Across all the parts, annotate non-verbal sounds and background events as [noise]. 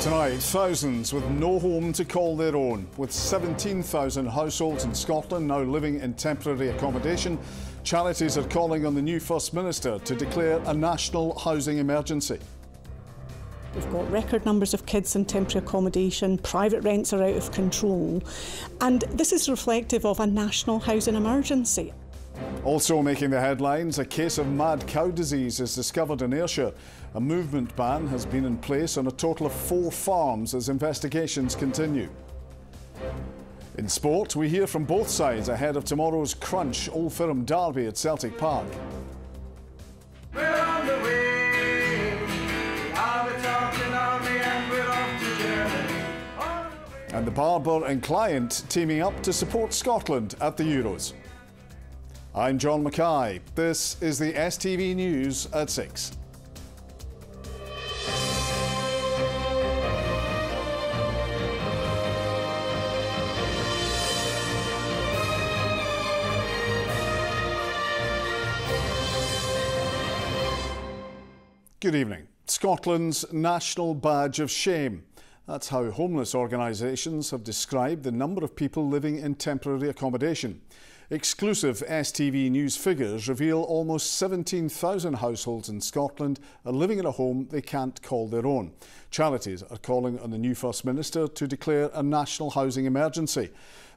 Tonight, thousands with no home to call their own. With 17,000 households in Scotland now living in temporary accommodation, charities are calling on the new First Minister to declare a national housing emergency. We've got record numbers of kids in temporary accommodation, private rents are out of control, and this is reflective of a national housing emergency. Also making the headlines, a case of mad cow disease is discovered in Ayrshire. A movement ban has been in place on a total of four farms as investigations continue. In sport, we hear from both sides ahead of tomorrow's crunch Old Firm derby at Celtic Park. And the barber and client teaming up to support Scotland at the Euros. I'm John Mackay. This is the STV News at 6. Good evening. Scotland's national badge of shame. That's how homeless organisations have described the number of people living in temporary accommodation. Exclusive STV News figures reveal almost 17,000 households in Scotland are living in a home they can't call their own. Charities are calling on the new First Minister to declare a national housing emergency.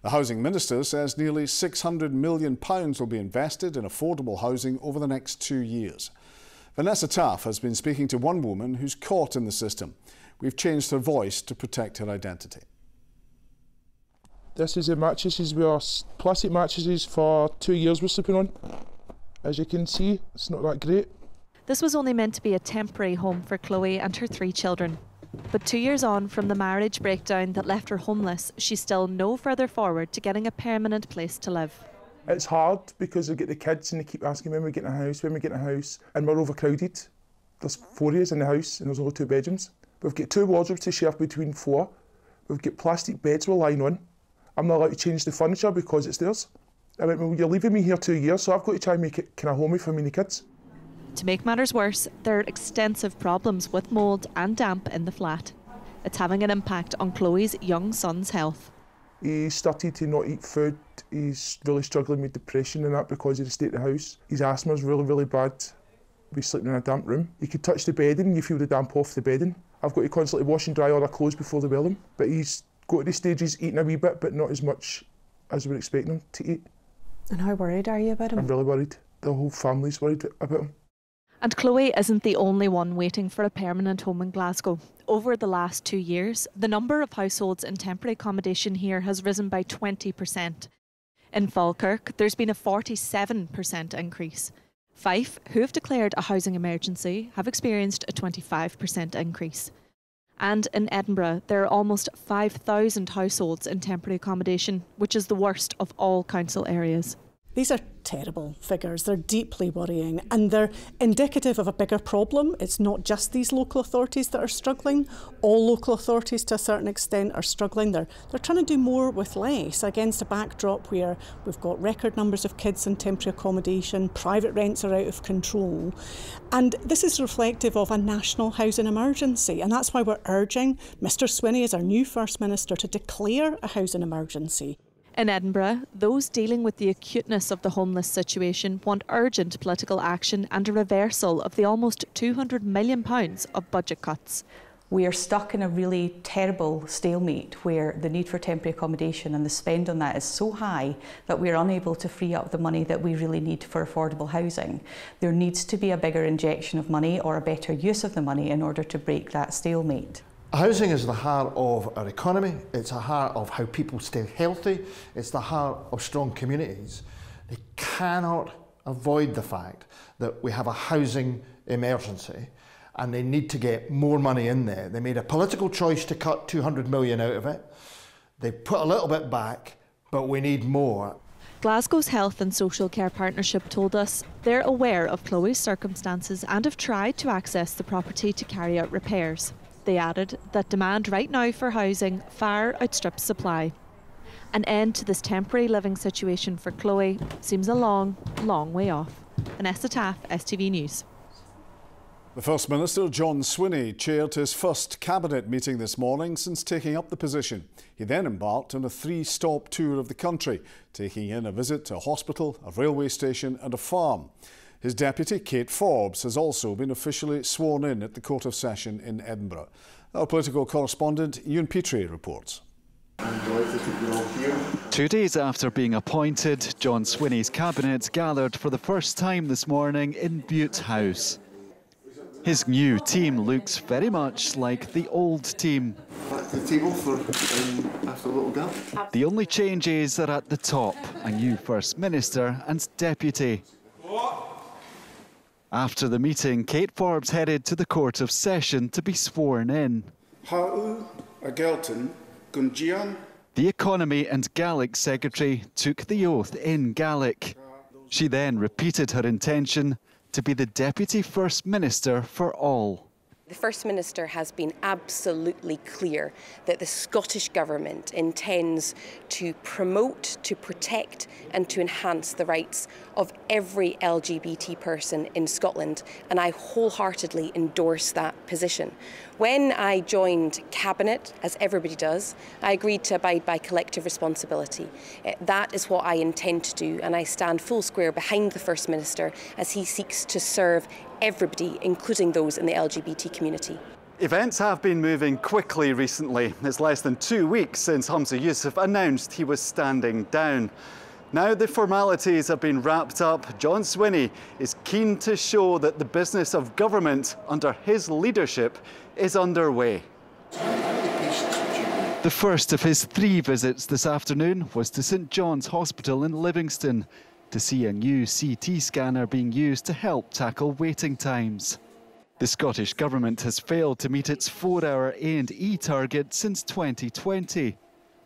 The Housing Minister says nearly £600 million will be invested in affordable housing over the next two years. Vanessa Taff has been speaking to one woman who's caught in the system. We've changed her voice to protect her identity. This is the mattresses we are plastic mattresses for two years we're sleeping on. As you can see, it's not that great. This was only meant to be a temporary home for Chloe and her three children. But two years on from the marriage breakdown that left her homeless, she's still no further forward to getting a permanent place to live. It's hard because I get the kids and they keep asking when we get a house, when we get a house, and we're overcrowded. There's four us in the house and there's only two bedrooms. We've got two wardrobes to share between four. We've got plastic beds we're lying on. I'm not allowed to change the furniture because it's theirs. I went, well, you're leaving me here two years, so I've got to try and make it kind of homey for me and the kids. To make matters worse, there are extensive problems with mould and damp in the flat. It's having an impact on Chloe's young son's health. He started to not eat food. He's really struggling with depression and that because of the state of the house. His asthma is really, really bad. We're sleeping in a damp room. You could touch the bedding and you feel the damp off the bedding. I've got to constantly wash and dry all our clothes before they wear them. But he's got to the stage he's eating a wee bit, but not as much as we're expecting him to eat. And how worried are you about him? I'm really worried. The whole family's worried about him. And Chloe isn't the only one waiting for a permanent home in Glasgow. Over the last two years, the number of households in temporary accommodation here has risen by 20%. In Falkirk, there's been a 47% increase. Fife, who have declared a housing emergency, have experienced a 25% increase. And in Edinburgh, there are almost 5,000 households in temporary accommodation, which is the worst of all council areas. These are terrible figures. They're deeply worrying and they're indicative of a bigger problem. It's not just these local authorities that are struggling. All local authorities, to a certain extent, are struggling. They're, they're trying to do more with less against a backdrop where we've got record numbers of kids in temporary accommodation, private rents are out of control. And this is reflective of a national housing emergency. And that's why we're urging Mr Swinney, as our new First Minister, to declare a housing emergency. In Edinburgh, those dealing with the acuteness of the homeless situation want urgent political action and a reversal of the almost £200 million of budget cuts. We are stuck in a really terrible stalemate where the need for temporary accommodation and the spend on that is so high that we're unable to free up the money that we really need for affordable housing. There needs to be a bigger injection of money or a better use of the money in order to break that stalemate. Housing is the heart of our economy, it's the heart of how people stay healthy, it's the heart of strong communities. They cannot avoid the fact that we have a housing emergency and they need to get more money in there. They made a political choice to cut 200 million out of it. They put a little bit back, but we need more. Glasgow's Health and Social Care Partnership told us they're aware of Chloe's circumstances and have tried to access the property to carry out repairs. They added that demand right now for housing far outstrips supply. An end to this temporary living situation for Chloe seems a long, long way off. Vanessa Taff, STV News. The First Minister, John Swinney, chaired his first cabinet meeting this morning since taking up the position. He then embarked on a three stop tour of the country, taking in a visit to a hospital, a railway station, and a farm. His deputy, Kate Forbes, has also been officially sworn in at the Court of Session in Edinburgh. Our political correspondent, Ewan Petrie, reports. Two days after being appointed, John Swinney's cabinet gathered for the first time this morning in Bute House. His new team looks very much like the old team. Back to the table for um, after a little gap. The only changes are at the top a new First Minister and Deputy. After the meeting, Kate Forbes headed to the Court of Session to be sworn in. Hau Agelton Gunjian. The Economy and Gaelic Secretary took the oath in Gaelic. She then repeated her intention to be the Deputy First Minister for all. The First Minister has been absolutely clear that the Scottish Government intends to promote, to protect, and to enhance the rights of every LGBT person in Scotland, and I wholeheartedly endorse that position. When I joined Cabinet, as everybody does, I agreed to abide by collective responsibility. Eh, that is what I intend to do, and I stand full square behind the First Minister as he seeks to serve everybody, including those in the LGBT community. Events have been moving quickly recently. It's less than two weeks since Humza Yousaf announced he was standing down. Now the formalities have been wrapped up, John Swinney is keen to show that the business of government under his leadership is underway. The first of his three visits this afternoon was to St John's Hospital in Livingston to see a new CT scanner being used to help tackle waiting times. The Scottish Government has failed to meet its four-hour A&E target since 2020,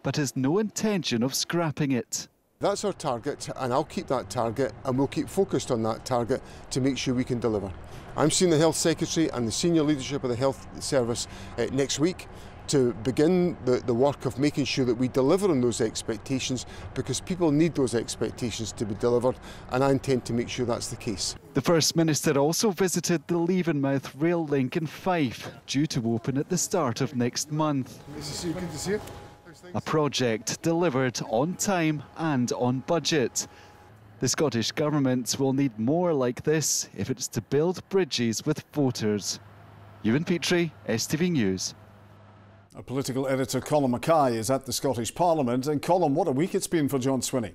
but has no intention of scrapping it. That's our target, and I'll keep that target, and we'll keep focused on that target to make sure we can deliver. I'm seeing the Health Secretary and the senior leadership of the Health Service uh, next week to begin the, the work of making sure that we deliver on those expectations because people need those expectations to be delivered, and I intend to make sure that's the case. The First Minister also visited the Levenmouth rail link in Fife, due to open at the start of next month. Nice to see you, good to see you. A project delivered on time and on budget. The Scottish Government will need more like this if it's to build bridges with voters. Ewan Petrie, STV News. Our political editor Colin Mackay is at the Scottish Parliament. And Colin, what a week it's been for John Swinney.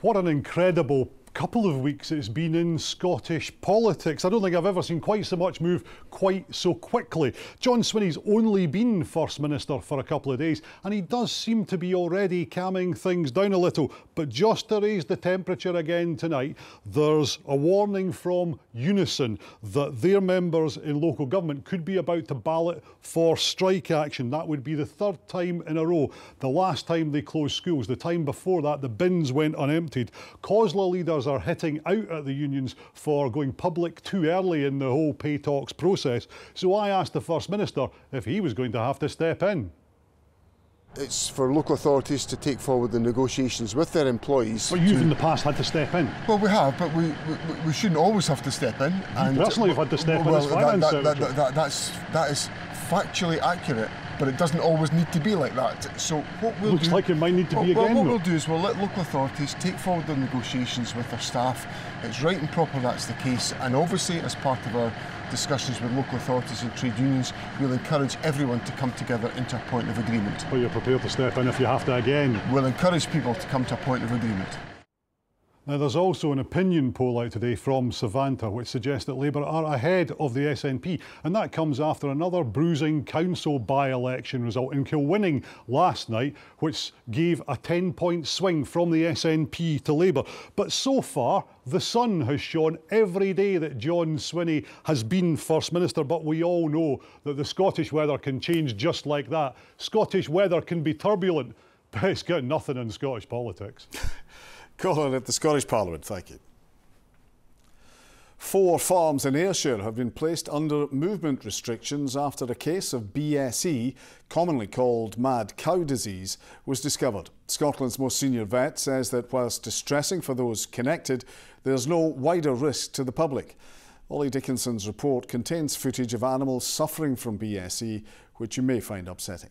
What an incredible couple of weeks it's been in Scottish politics. I don't think I've ever seen quite so much move quite so quickly. John Swinney's only been First Minister for a couple of days and he does seem to be already calming things down a little. But just to raise the temperature again tonight, there's a warning from Unison that their members in local government could be about to ballot for strike action. That would be the third time in a row. The last time they closed schools, the time before that, the bins went unemptied. COSLA leaders are hitting out at the unions for going public too early in the whole pay talks process. So I asked the First Minister if he was going to have to step in. It's for local authorities to take forward the negotiations with their employees. But you've to... in the past had to step in. Well, we have, but we, we, we shouldn't always have to step in. And you personally have had to step well, in as finance that, that, that, that, that's, that is factually accurate but it doesn't always need to be like that. So what we'll Looks do, like it might need to well, be again. Well, What though. we'll do is we'll let local authorities take forward their negotiations with their staff. It's right and proper that's the case, and obviously as part of our discussions with local authorities and trade unions, we'll encourage everyone to come together into a point of agreement. Well, you're prepared to step in if you have to again. We'll encourage people to come to a point of agreement. Now, there's also an opinion poll out today from Savanta which suggests that Labour are ahead of the SNP, and that comes after another bruising council by-election result in Kilwinning last night, which gave a 10-point swing from the SNP to Labour. But so far, the sun has shone every day that John Swinney has been First Minister, but we all know that the Scottish weather can change just like that. Scottish weather can be turbulent, [laughs] but it's got nothing in Scottish politics. [laughs] Colin at the Scottish Parliament, thank you. Four farms in Ayrshire have been placed under movement restrictions after a case of BSE, commonly called mad cow disease, was discovered. Scotland's most senior vet says that whilst distressing for those connected, there's no wider risk to the public. Ollie Dickinson's report contains footage of animals suffering from BSE, which you may find upsetting.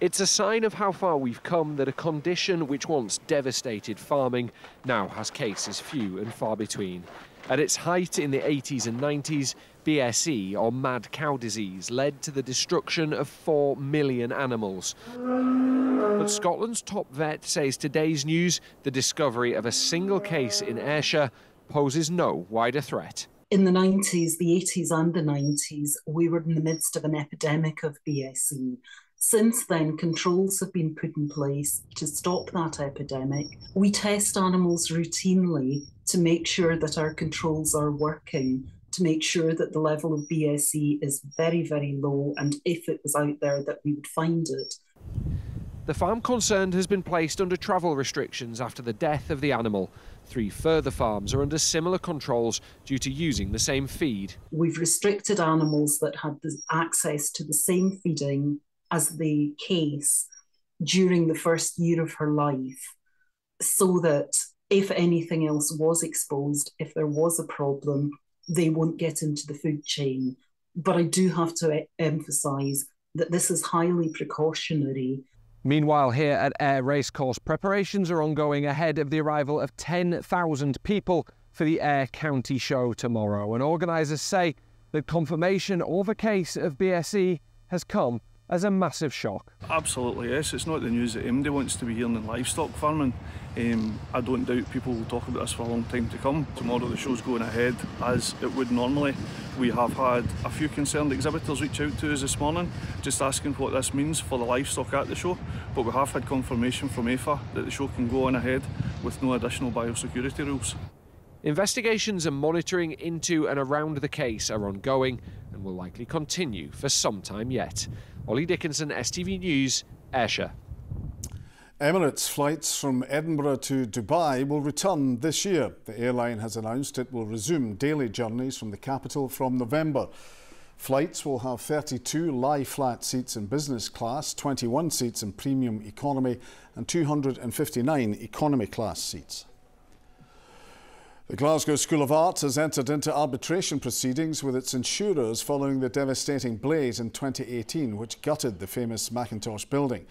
It's a sign of how far we've come that a condition which once devastated farming now has cases few and far between. At its height in the 80s and 90s, BSE, or mad cow disease, led to the destruction of 4 million animals. But Scotland's top vet says today's news, the discovery of a single case in Ayrshire, poses no wider threat. In the 90s, the 80s, and the 90s, we were in the midst of an epidemic of BSE. Since then, controls have been put in place to stop that epidemic. We test animals routinely to make sure that our controls are working, to make sure that the level of BSE is very, very low, and if it was out there, that we would find it. The farm concerned has been placed under travel restrictions after the death of the animal. Three further farms are under similar controls due to using the same feed. We've restricted animals that had access to the same feeding as the case during the first year of her life so that if anything else was exposed, if there was a problem, they won't get into the food chain. But I do have to emphasise that this is highly precautionary. Meanwhile, here at Ayr Racecourse, preparations are ongoing ahead of the arrival of 10,000 people for the Ayr County Show tomorrow. And organisers say that confirmation of a case of BSE has come as a massive shock. Absolutely, yes. It's not the news that anybody wants to be hearing in livestock farming. Um, I don't doubt people will talk about this for a long time to come. Tomorrow the show's going ahead as it would normally. We have had a few concerned exhibitors reach out to us this morning just asking what this means for the livestock at the show. But we have had confirmation from AIFA that the show can go on ahead with no additional biosecurity rules. Investigations and monitoring into and around the case are ongoing and will likely continue for some time yet. Ollie Dickinson, STV News, Ayrshire. Emirates flights from Edinburgh to Dubai will return this year. The airline has announced it will resume daily journeys from the capital from November. Flights will have 32 lie flat seats in business class, 21 seats in premium economy, and 259 economy class seats. The Glasgow School of Art has entered into arbitration proceedings with its insurers following the devastating blaze in 2018 which gutted the famous Mackintosh building.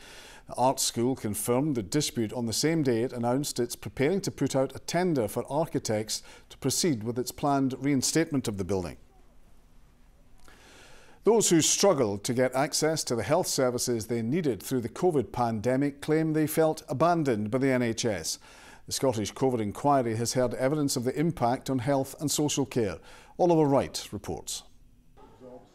The art school confirmed the dispute on the same day it announced it's preparing to put out a tender for architects to proceed with its planned reinstatement of the building. Those who struggled to get access to the health services they needed through the COVID pandemic claim they felt abandoned by the NHS. The Scottish COVID inquiry has heard evidence of the impact on health and social care. Oliver Wright reports.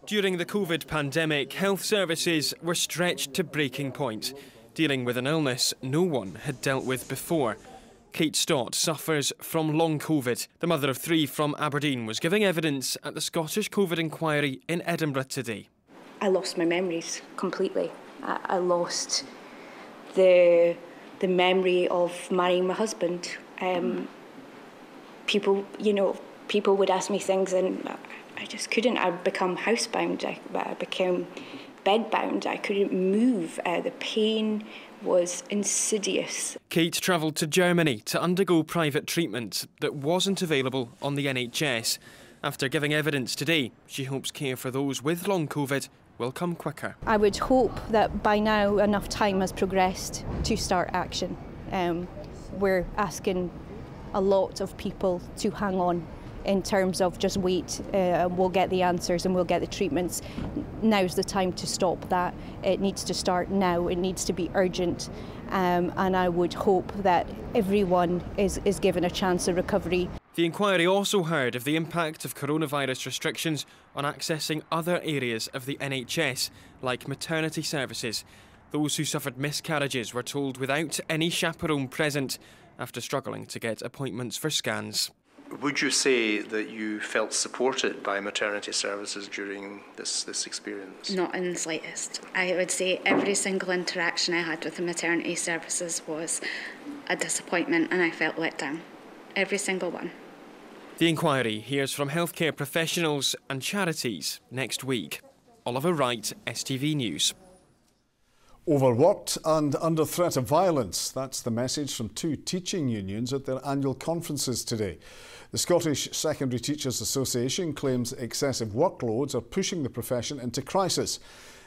During the COVID pandemic, health services were stretched to breaking point, dealing with an illness no one had dealt with before. Kate Stott suffers from long COVID. The mother of three from Aberdeen was giving evidence at the Scottish COVID inquiry in Edinburgh today. I lost my memories completely. I, I lost the the memory of marrying my husband. Um, people, you know, people would ask me things, and I just couldn't. I'd become housebound. I, I became bedbound. I couldn't move. Uh, the pain was insidious. Kate travelled to Germany to undergo private treatment that wasn't available on the NHS. After giving evidence today, she hopes care for those with long COVID will come quicker. I would hope that by now enough time has progressed to start action. Um, we're asking a lot of people to hang on in terms of just wait uh, we'll get the answers and we'll get the treatments. Now's the time to stop that. It needs to start now, it needs to be urgent. Um, and I would hope that everyone is, is given a chance of recovery. The inquiry also heard of the impact of coronavirus restrictions on accessing other areas of the NHS, like maternity services. Those who suffered miscarriages were told without any chaperone present after struggling to get appointments for scans. Would you say that you felt supported by maternity services during this, this experience? Not in the slightest. I would say every single interaction I had with the maternity services was a disappointment and I felt let down. Every single one. The inquiry hears from healthcare professionals and charities next week. Oliver Wright, STV News. Overworked and under threat of violence. That's the message from two teaching unions at their annual conferences today. The Scottish Secondary Teachers Association claims excessive workloads are pushing the profession into crisis.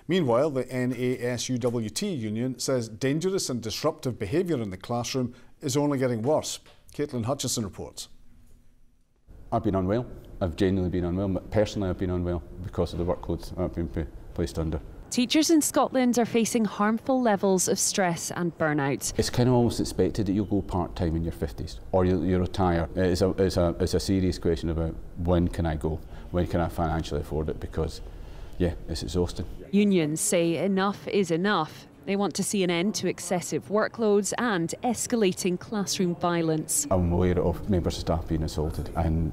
Meanwhile, the NASUWT union says dangerous and disruptive behaviour in the classroom is only getting worse. Caitlin Hutchinson reports. I've been unwell. I've genuinely been unwell. Personally, I've been unwell because of the workloads I've been placed under. Teachers in Scotland are facing harmful levels of stress and burnout. It's kind of almost expected that you'll go part-time in your 50s or you, you retire. It's a, it's, a, it's a serious question about when can I go? When can I financially afford it? Because, yeah, it's exhausting. Unions say enough is enough. They want to see an end to excessive workloads and escalating classroom violence. I'm aware of members of staff being assaulted and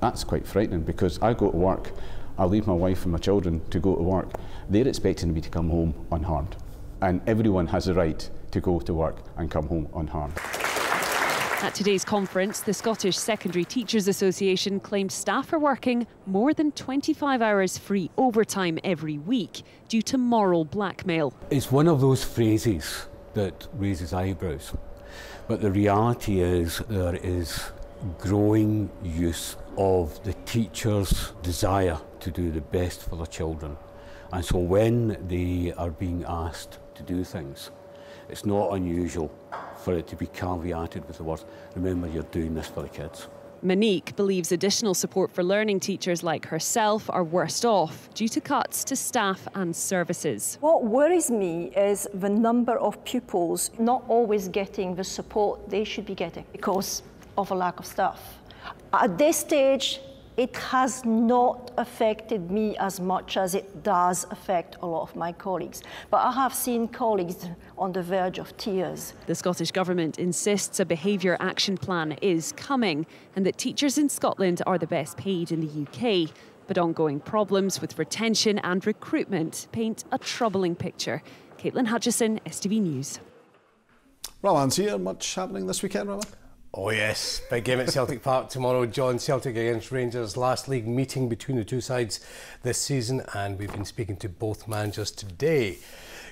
that's quite frightening because I go to work I leave my wife and my children to go to work. They're expecting me to come home unharmed. And everyone has a right to go to work and come home unharmed. At today's conference, the Scottish Secondary Teachers Association claimed staff are working more than 25 hours free overtime every week due to moral blackmail. It's one of those phrases that raises eyebrows. But the reality is there is growing use of the teacher's desire to do the best for the children. And so when they are being asked to do things, it's not unusual for it to be caveated with the words, remember you're doing this for the kids. Monique believes additional support for learning teachers like herself are worst off due to cuts to staff and services. What worries me is the number of pupils not always getting the support they should be getting because of a lack of staff. At this stage, it has not affected me as much as it does affect a lot of my colleagues. But I have seen colleagues on the verge of tears. The Scottish Government insists a behaviour action plan is coming and that teachers in Scotland are the best paid in the UK. But ongoing problems with retention and recruitment paint a troubling picture. Caitlin Hutchison, STV News. Raman's here. Much happening this weekend, Raman? Oh yes, big game at Celtic Park tomorrow. John Celtic against Rangers, last league meeting between the two sides this season, and we've been speaking to both managers today.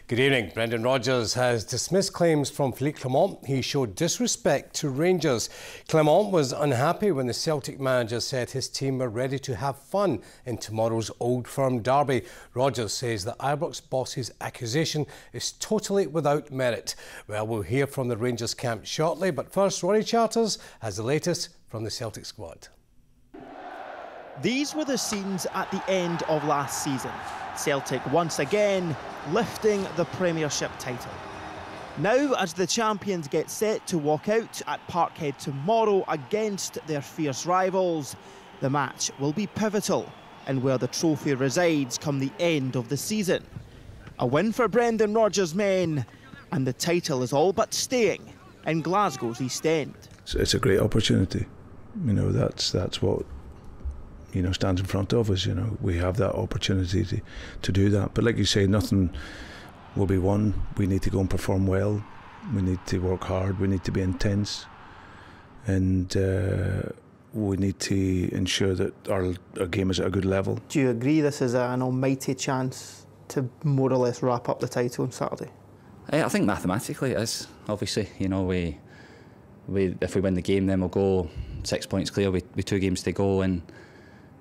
Good evening. Brendan Rodgers has dismissed claims from Philippe Clement. He showed disrespect to Rangers. Clement was unhappy when the Celtic manager said his team were ready to have fun in tomorrow's Old Firm derby. Rodgers says the Ibrox boss's accusation is totally without merit. Well, we'll hear from the Rangers camp shortly, but first, Ronnie Charters has the latest from the Celtic squad. These were the scenes at the end of last season. Celtic once again lifting the Premiership title. Now, as the champions get set to walk out at Parkhead tomorrow against their fierce rivals, the match will be pivotal and where the trophy resides come the end of the season. A win for Brendan Rodgers' men, and the title is all but staying in Glasgow's East End. It's a great opportunity. You know, that's that's what you know stands in front of us. You know, we have that opportunity to, to do that. But like you say, nothing will be won. We need to go and perform well. We need to work hard. We need to be intense, and uh, we need to ensure that our, our game is at a good level. Do you agree this is an almighty chance to more or less wrap up the title on Saturday? I think mathematically it is. Obviously, you know we we if we win the game, then we'll go six points clear with, with two games to go and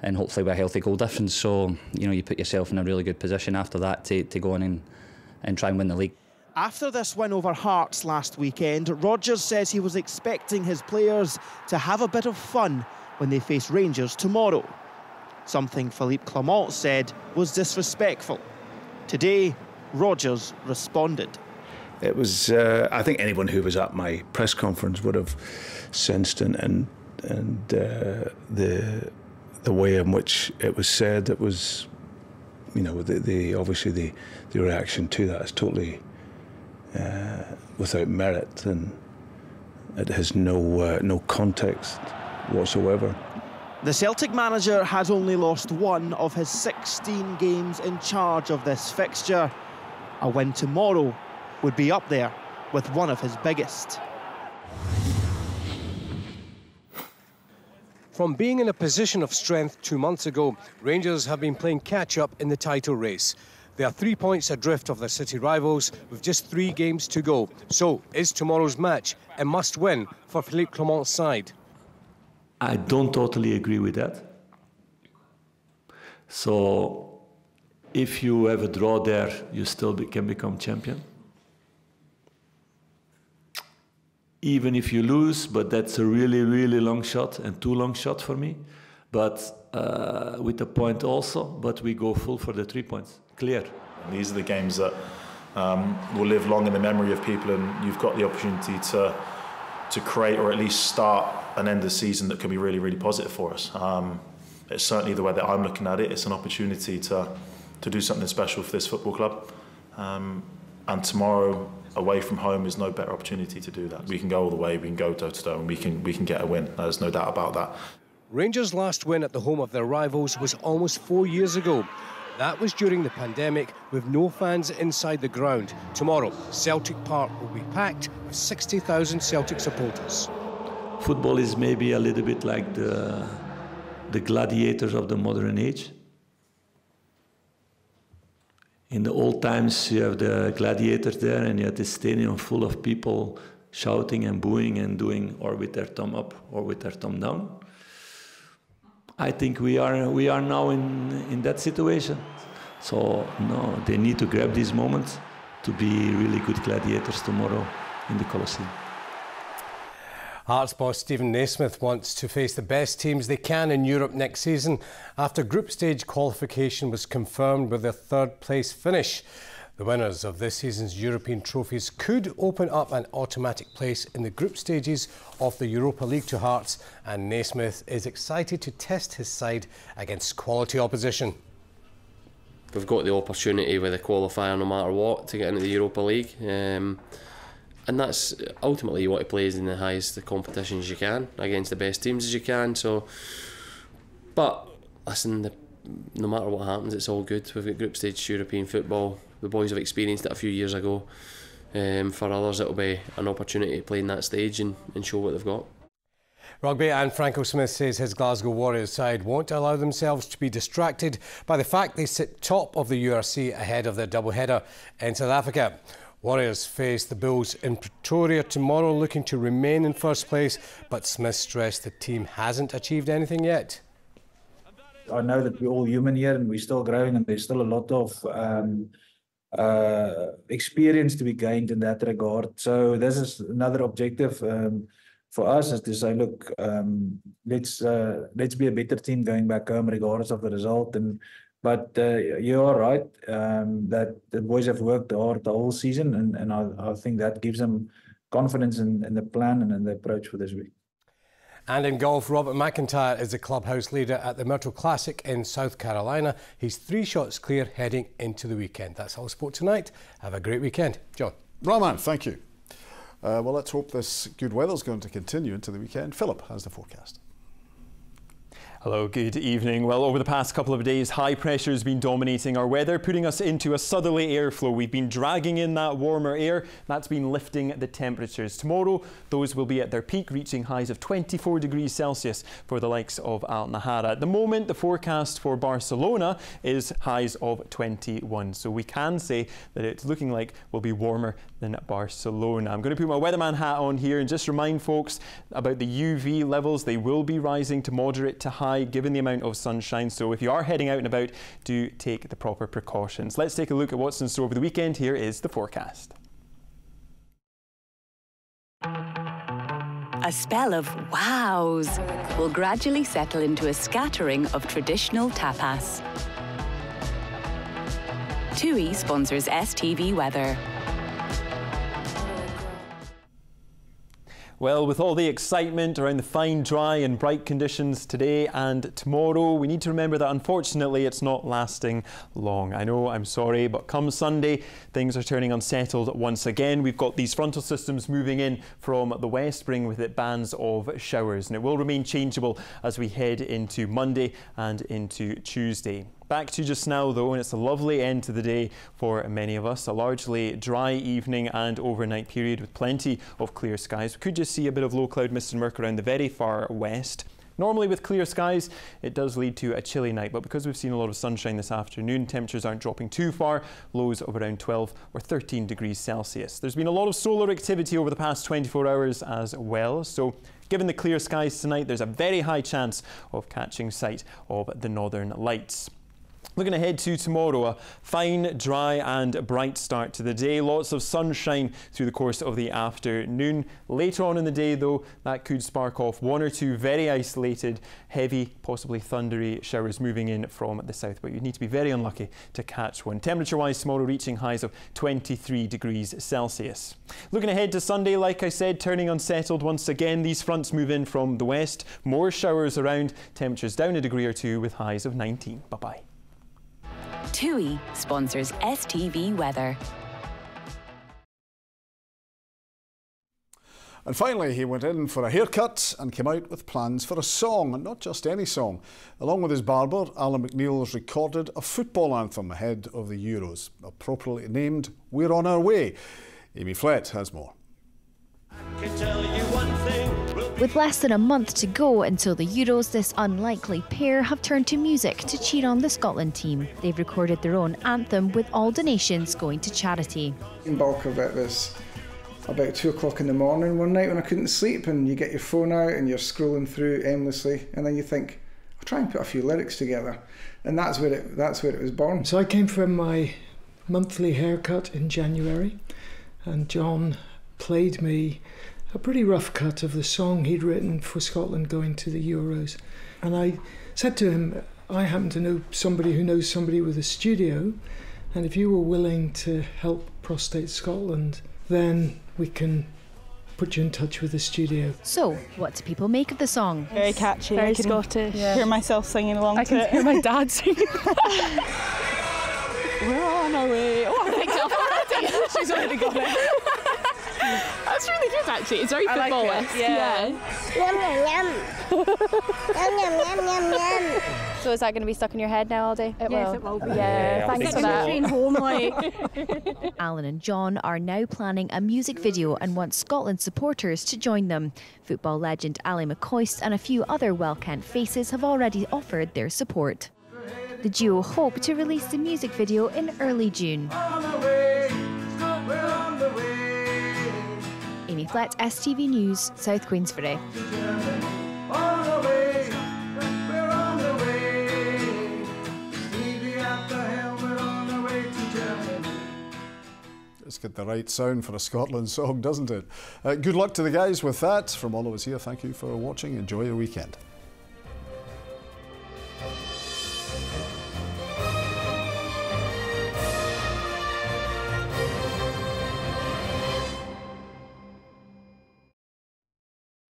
and hopefully with a healthy goal difference. So, you know, you put yourself in a really good position after that to, to go on and, and try and win the league. After this win over Hearts last weekend, Rodgers says he was expecting his players to have a bit of fun when they face Rangers tomorrow. Something Philippe Clement said was disrespectful. Today, Rodgers responded. It was, uh, I think anyone who was at my press conference would have sensed and, and, and uh, the the way in which it was said, it was, you know, the, the obviously the, the reaction to that is totally uh, without merit and it has no uh, no context whatsoever. The Celtic manager has only lost one of his 16 games in charge of this fixture. A win tomorrow would be up there with one of his biggest. From being in a position of strength two months ago, Rangers have been playing catch up in the title race. They are three points adrift of their city rivals with just three games to go. So, is tomorrow's match a must win for Philippe Clement's side? I don't totally agree with that. So, if you have a draw there, you still be, can become champion. Even if you lose, but that's a really, really long shot and too long shot for me. But uh, with a point also, but we go full for the three points. Clear. These are the games that um, will live long in the memory of people, and you've got the opportunity to to create or at least start an end of season that can be really, really positive for us. Um, it's certainly the way that I'm looking at it. It's an opportunity to to do something special for this football club. Um, and tomorrow, away from home, is no better opportunity to do that. We can go all the way, we can go toe to toe, and we can we can get a win. There's no doubt about that. Rangers' last win at the home of their rivals was almost four years ago. That was during the pandemic with no fans inside the ground. Tomorrow, Celtic Park will be packed with 60,000 Celtic supporters. Football is maybe a little bit like the, the gladiators of the modern age. In the old times, you have the gladiators there, and you have the stadium full of people shouting and booing and doing, or with their thumb up or with their thumb down. I think we are we are now in in that situation. So no, they need to grab these moments to be really good gladiators tomorrow in the Colosseum. Hearts boss Steven Naismith wants to face the best teams they can in Europe next season after group stage qualification was confirmed with a third place finish. The winners of this season's European trophies could open up an automatic place in the group stages of the Europa League to Hearts, and Naismith is excited to test his side against quality opposition. We've got the opportunity with a qualifier no matter what to get into the Europa League. Um, and that's ultimately you want to play in the highest competitions you can against the best teams as you can. So, but listen, the, no matter what happens, it's all good. We've got group stage European football. The boys have experienced it a few years ago. Um, for others, it'll be an opportunity to play in that stage and, and show what they've got. Rugby and Franco Smith says his Glasgow Warriors side won't allow themselves to be distracted by the fact they sit top of the URC ahead of their double header in South Africa. Warriors face the Bulls in Pretoria tomorrow, looking to remain in first place, but Smith stressed the team hasn't achieved anything yet. I know that we're all human here and we're still growing, and there's still a lot of um, uh, experience to be gained in that regard. So, this is another objective. Um, for us is to say, look, um, let's uh, let's be a better team going back home, regardless of the result. And but uh, you are right um, that the boys have worked hard the whole season, and, and I, I think that gives them confidence in, in the plan and in the approach for this week. And in golf, Robert McIntyre is the clubhouse leader at the Myrtle Classic in South Carolina. He's three shots clear heading into the weekend. That's all sport tonight. Have a great weekend. John. Raman, thank you. Uh, well, let's hope this good weather is going to continue into the weekend. Philip has the forecast. Hello, good evening. Well, over the past couple of days, high pressure has been dominating our weather, putting us into a southerly airflow. We've been dragging in that warmer air. That's been lifting the temperatures. Tomorrow, those will be at their peak, reaching highs of 24 degrees Celsius for the likes of Al Nahara. At the moment, the forecast for Barcelona is highs of 21. So we can say that it's looking like we'll be warmer than Barcelona. I'm going to put my weatherman hat on here and just remind folks about the UV levels. They will be rising to moderate to high given the amount of sunshine. So if you are heading out and about, do take the proper precautions. Let's take a look at what's in store over the weekend. Here is the forecast. A spell of wows will gradually settle into a scattering of traditional tapas. TUI sponsors STV Weather. Well, with all the excitement around the fine, dry and bright conditions today and tomorrow, we need to remember that unfortunately it's not lasting long. I know, I'm sorry, but come Sunday, things are turning unsettled once again. We've got these frontal systems moving in from the west, bringing with it bands of showers, and it will remain changeable as we head into Monday and into Tuesday. Back to just now though, and it's a lovely end to the day for many of us. A largely dry evening and overnight period with plenty of clear skies. We could just see a bit of low cloud mist and murk around the very far west. Normally with clear skies, it does lead to a chilly night, but because we've seen a lot of sunshine this afternoon, temperatures aren't dropping too far, lows of around 12 or 13 degrees Celsius. There's been a lot of solar activity over the past 24 hours as well, so Given the clear skies tonight, there's a very high chance of catching sight of the northern lights. Looking ahead to tomorrow, a fine, dry and bright start to the day. Lots of sunshine through the course of the afternoon. Later on in the day, though, that could spark off one or two very isolated, heavy, possibly thundery showers moving in from the south. But you need to be very unlucky to catch one. Temperature-wise, tomorrow reaching highs of 23 degrees Celsius. Looking ahead to Sunday, like I said, turning unsettled once again. These fronts move in from the west. More showers around. Temperatures down a degree or two with highs of 19. Bye-bye. TUI sponsors STV Weather. And finally, he went in for a haircut and came out with plans for a song, and not just any song. Along with his barber, Alan McNeil has recorded a football anthem ahead of the Euros, appropriately named We're On Our Way. Amy Flett has more. With less than a month to go until the Euros, this unlikely pair have turned to music to cheer on the Scotland team. They've recorded their own anthem with all donations going to charity. In bulk of it was about two o'clock in the morning one night when I couldn't sleep, and you get your phone out and you're scrolling through aimlessly, and then you think, I'll try and put a few lyrics together, and that's where it that's where it was born. So I came from my monthly haircut in January, and John played me a pretty rough cut of the song he'd written for Scotland going to the Euros. And I said to him, I happen to know somebody who knows somebody with a studio, and if you were willing to help Prostate Scotland, then we can put you in touch with the studio. So, what do people make of the song? Very catchy. Very I can Scottish. Hear myself singing along I to can it. hear my dad singing. We're on our way. Oh, I picked it up already. [laughs] She's already got it. [laughs] That's really good, actually. It's very I like it, football-esque. yeah. Yum, yum, [laughs] yum. yum, yum, yum, yum. So is that going to be stuck in your head now all day? It yes, will. it will be. Yeah, Yeah, I thanks for so. that. Train home, like. [laughs] Alan and John are now planning a music video and want Scotland supporters to join them. Football legend Ally McCoist and a few other well-kent faces have already offered their support. The duo hope to release the music video in early June. Flett, STV News, South Queensferry. It's got the right sound for a Scotland song, doesn't it? Uh, good luck to the guys with that. From all of us here, thank you for watching. Enjoy your weekend.